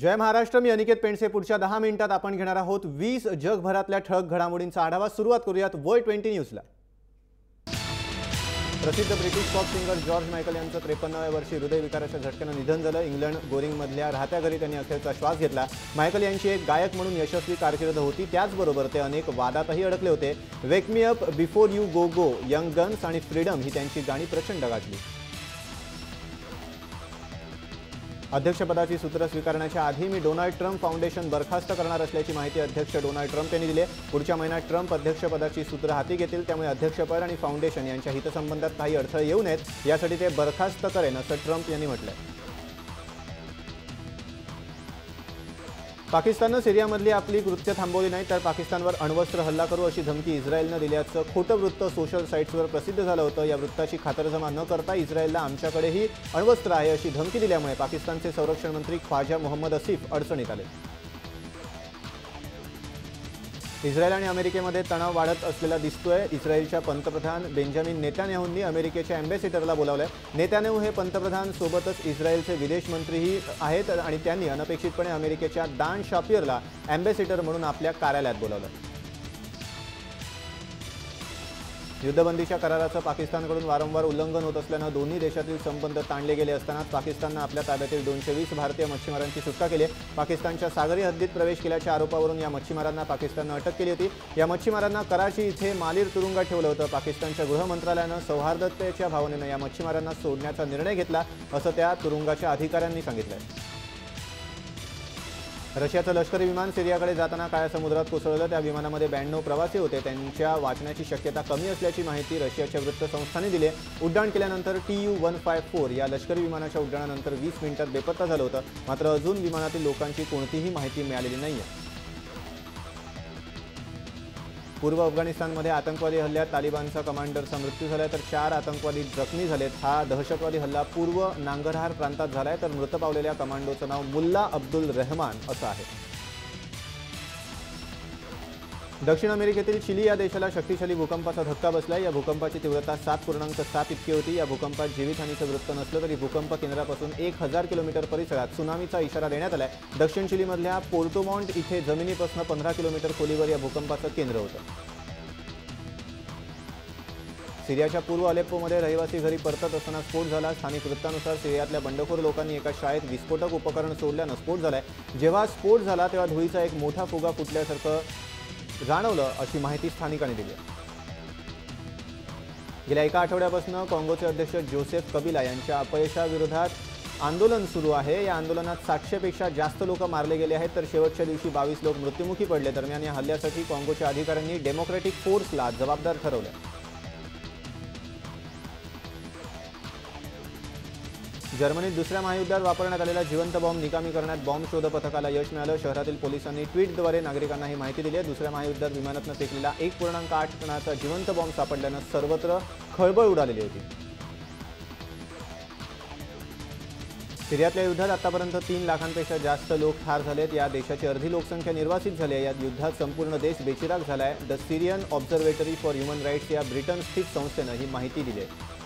जय महाराष्ट्र मी अनिकेत पेंडसे. पुढच्या दहा मिनिटात आपण घेणार आहोत वीस जगभरातल्या ठळक घडामोडींचा आढावा. सुरुवात करूयात वर्ल्ड ट्वेंटी न्यूजला. प्रसिद्ध British pop singer George Michael यांचं त्रेपन्नाव्या वर्षी हृदयविकाराच्या झटक्यानं निधन झालं. इंग्लंड गोरिंगमधल्या राहत्या घरी त्यांनी अखेरचा श्वास घेतला. मायकल यांची एक गायक म्हणून यशस्वी कारकीर्द होती. त्याचबरोबर ते अनेक वादातही अडकले होते. Wake me up before you go go young guns आणि फ्रीडम ही त्यांची गाणी प्रचंड गाठली अध्यक्षपदाची सूत्र स्वीकारण्याच्या आधी मी डोनाल्ड ट्रम्प फाउंडेशन बरखास्त करणार असल्याची माहिती अध्यक्ष डोनाल्ड ट्रम्प यांनी दिली आहे. पुढच्या महिन्यात ट्रम्प अध्यक्षपदाची सूत्र हाती घेतील त्यामुळे अध्यक्षपद आणि फाउंडेशन यांच्या हितसंबंधात काही अडथळे येऊ नयेत यासाठी ते बरखास्त करेन असं ट्रम्प यांनी म्हटलंय पाकिस्ताननं सिरियामधली आपली कृत्य थांबवली नाही तर पाकिस्तानवर अण्वस्त्र हल्ला करू अशी धमकी इस्रायलनं दिल्याचं खोटं वृत्त सोशल साईट्सवर प्रसिद्ध झालं होतं. या वृत्ताची खातरजमा न करता इस्रायलला आमच्याकडेही अण्वस्त्र आहे अशी धमकी दिल्यामुळे पाकिस्तानचे संरक्षण मंत्री ख्वाजा मोहम्मद असिफ अडचणीत आले. इस्रायल आणि अमेरिकेमध्ये तणाव वाढत असलेला दिसतोय. इस्रायलच्या पंतप्रधान बेंजामिन नेतान्याहूंनी अमेरिकेच्या अँबॅसिडरला आहे नेतान्याहू हे पंतप्रधान सोबतच इस्रायलचे विदेश मंत्रीही आहेत आणि त्यांनी अनपेक्षितपणे अमेरिकेच्या दान शापियरला अँबॅसिडर म्हणून आपल्या कार्यालयात बोलावलं युद्धबंदीच्या कराराचं पाकिस्तानकडून वारंवार उल्लंघन होत असल्यानं दोन्ही देशातील संबंध ताणले गेले असतानाच पाकिस्ताननं आपल्या ताब्यातील दोनशे वीस भारतीय मच्छीमारांची सुटका केली आहे. पाकिस्तानच्या सागरी हद्दीत प्रवेश केल्याच्या आरोपावरून या मच्छीमारांना पाकिस्ताननं अटक केली होती. या मच्छीमारांना कराची इथे मालीर तुरुंगात ठेवलं होतं. पाकिस्तानच्या गृहमंत्रालयानं सौहार्दतेच्या भावनेनं या मच्छीमारांना सोडण्याचा निर्णय घेतला असं त्या तुरुंगाच्या अधिकाऱ्यांनी सांगितलंय. रशियाचं लष्करी विमान सिरियाकडे जाताना काळ्या समुद्रात कोसळलं. त्या विमानामध्ये ब्याण्णव प्रवासी होते. त्यांच्या वाचण्याची शक्यता कमी असल्याची माहिती रशियाच्या वृत्तसंस्थांनी दिली. उड्डाण केल्यानंतर T U one five four या लष्करी विमानाच्या उड्डाणानंतर वीस मिनिटात बेपत्ता झालं होतं. मात्र अजून विमानातील लोकांची कोणतीही माहिती मिळालेली नाही आहे पूर्व अफगाणिस्तानमध्ये आतंकवादी हल्ल्यात तालिबानचा कमांडरचा मृत्यू झाला तर चार आतंकवादी जखमी झालेत. हा दहशतवादी हल्ला पूर्व नांगरहार प्रांतात झालाय. तर मृत पावलेल्या कमांडोचं नाव मुल्ला अब्दुल रहमान असं आहे. दक्षिण अमेरिकेतील चिली या देशाला शक्तिशाली भूकंपाचा धक्का बसला या भूकंपाची तीव्रता सात पूर्णांक सात इतकी होती. या भूकंपात जीवितहानीचं वृत्त नसलं तरी भूकंप केंद्रापासून एक हजार किलोमीटर परिसरात सुनामीचा इशारा देण्यात आलाय. दक्षिण चिलीमधल्या पोर्टोमॉन्ट इथे जमिनीपासून पंधरा किलोमीटर खोलीवर या भूकंपाचं केंद्र होतं. सिरियाच्या पूर्व अलेप्पोमध्ये रहिवासी घरी परतत असताना स्फोट झाला. स्थानिक वृत्तानुसार सिरियातल्या बंडखोर लोकांनी एका शाळेत विस्फोटक उपकरण सोडल्यानं स्फोट झालाय. जेव्हा स्फोट झाला तेव्हा धुळीचा एक मोठा फुगा फुटल्यासारखं जाणवलं अशी माहिती स्थानिकांनी दिली गेल्या एका आठवड्यापासून काँगोचे अध्यक्ष जोसेफ कबिला यांच्या अपयशाविरोधात आंदोलन सुरू आहे. या आंदोलनात सातशेपेक्षा जास्त लोक मारले गेले आहेत. तर शेवटच्या दिवशी बावीस लोक मृत्युमुखी पडले. दरम्यान या हल्ल्यासाठी काँगोच्या अधिकाऱ्यांनी डेमोक्रॅटिक फोर्सला जबाबदार ठरवलं. जर्मनीत दुसऱ्या महायुद्धात वापरण्यात आलेला जिवंत बॉम्ब निकामी करण्यात बॉम्ब शोध पथकाला यश मिळालं. शहरातील पोलिसांनी ट्विटद्वारे नागरिकांना ही माहिती दिली आहे. दुसऱ्या महायुद्धात विमानातनं फेकलेला एक पूर्णांक आठ टनाचा जिवंत बॉम्ब सापडल्यानं सर्वत्र खळबळ उडालेली होती. सिरियातल्या युद्धात आतापर्यंत तीन लाखांपेक्षा जास्त लोक ठार झालेत. या देशाची अर्धी लोकसंख्या निर्वासित झाली आहे. या युद्धात संपूर्ण देश बेचिराग झाला आहे. The Syrian observatory for human rights या ब्रिटन स्थित संस्थेनं ही माहिती दिली आहे.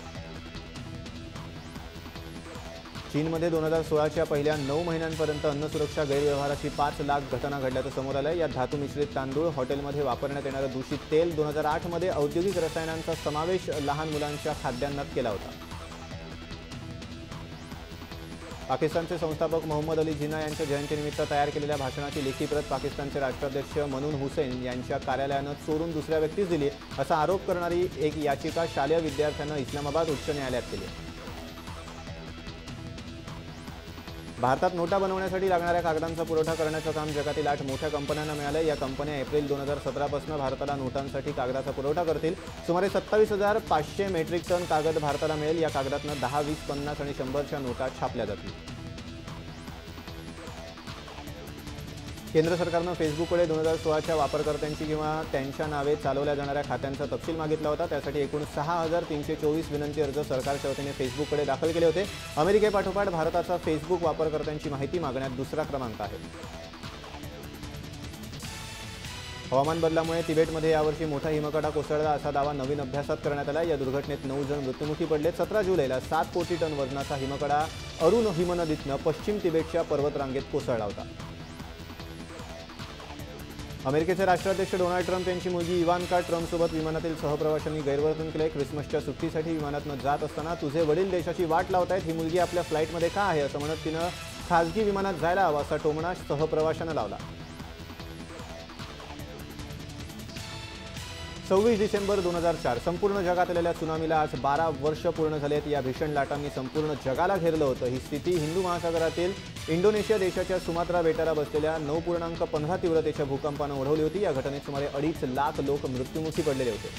चीनमध्ये दोन हजार सोळाच्या पहिल्या नऊ महिन्यांपर्यंत अन्न सुरक्षा गैरव्यवहाराची पाच लाख घटना घडल्याचं समोर आलं या धातू मिश्रित तांदूळ हॉटेलमध्ये वापरण्यात येणारं दूषित तेल दोन हजार आठमध्ये औद्योगिक रसायनांचा समावेश लहान मुलांच्या खाद्यान्नात केला होता. पाकिस्तानचे संस्थापक मोहम्मद अली जिना यांच्या जयंतीनिमित्त तयार केलेल्या भाषणाची लेखी प्रत पाकिस्तानचे राष्ट्राध्यक्ष मनून हुसेन यांच्या कार्यालयानं चोरून दुसऱ्या व्यक्तीस दिली असा आरोप करणारी एक याचिका शालेय विद्यार्थ्यांना इस्लामाबाद उच्च न्यायालयात केली भारतात नोटा बनवण्यासाठी लागणाऱ्या कागदांचा पुरवठा करण्याचं काम जगातील आठ मोठ्या कंपन्यांना मिळालं या कंपन्या एप्रिल दोन हजार सतरापासून भारताला नोटांसाठी कागदाचा पुरवठा करतील. सुमारे सत्तावीस हजार पाचशे मेट्रिक टन कागद भारताला मिळेल. या कागदातनं दहा वीस पन्नास आणि शंभरच्या नोटा छापल्या जातील. केंद्र सरकारनं फेसबुककडे दोन हजार सोळाच्या वापरकर्त्यांची किंवा त्यांच्या नावे चालवल्या जाणाऱ्या खात्यांचा तपशील मागितला होता. त्यासाठी एकूण सहा हजार तीनशे चोवीस विनंती अर्ज सरकारच्या वतीने फेसबुककडे दाखल केले होते. अमेरिकेपाठोपाठ भारताचा फेसबुक वापरकर्त्यांची माहिती मागण्यात दुसरा क्रमांक आहे. हवामान बदलामुळे तिबेटमध्ये यावर्षी मोठा हिमकडा कोसळला असा दावा नवीन अभ्यासात करण्यात आला. या दुर्घटनेत नऊ जण मृत्युमुखी पडले सतरा जुलैला सात कोटी टन वजनाचा हिमकडा अरुण हिमनदीतनं पश्चिम तिबेटच्या पर्वतरांगेत कोसळला होता. अमेरिकेचे राष्ट्राध्यक्ष डोनाल्ड ट्रम्प यांची मुलगी इवानका ट्रम्पसोबत विमानातील सहप्रवाशांनी गैरवर्तन केले क्रिसमसच्या सुट्टीसाठी विमानातनं जात असताना तुझे वडील देशाची वाट लावतायत. ही मुलगी आपल्या फ्लाईटमध्ये का आहे असं म्हणत तिनं खासगी विमानात जायला हवा असा टोमणा सहप्रवाशानं लावला. सव्वीस डिसेंबर दोन हजार चार संपूर्ण जगात आलेल्या सुनामीला आज बारा वर्ष पूर्ण झालेत. या भीषण लाटांनी संपूर्ण जगाला घेरलं होतं. ही स्थिती हिंदू महासागरातील इंडोनेशिया देशाच्या सुमात्रा बेटाला बसलेल्या नऊ पूर्णांक पंधरा तीव्रतेच्या भूकंपानं ओढवली होती. या घटनेत सुमारे अडीच लाख लोक मृत्युमुखी पडलेले होते.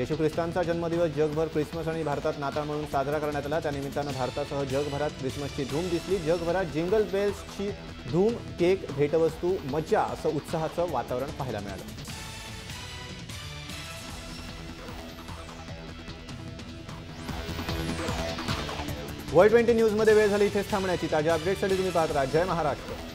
येशू ख्रिस्तांचा जन्मदिवस जगभर क्रिसमस आणि भारतात नाताळ म्हणून साजरा करण्यात आला. त्यानिमित्तानं भारतासह जगभरात क्रिसमसची धूम दिसली. जगभरात जिंगल बेल्सची धूम केक भेटवस्तू मज्जा असं उत्साहाचं वातावरण पाहायला मिळालं. वर्ल्ड ट्वेंटी न्यूजमध्ये वेळ झाली इथेच थांबण्याची. ताज्या अपडेटसाठी तुम्ही पाहत राहा. जय महाराष्ट्र.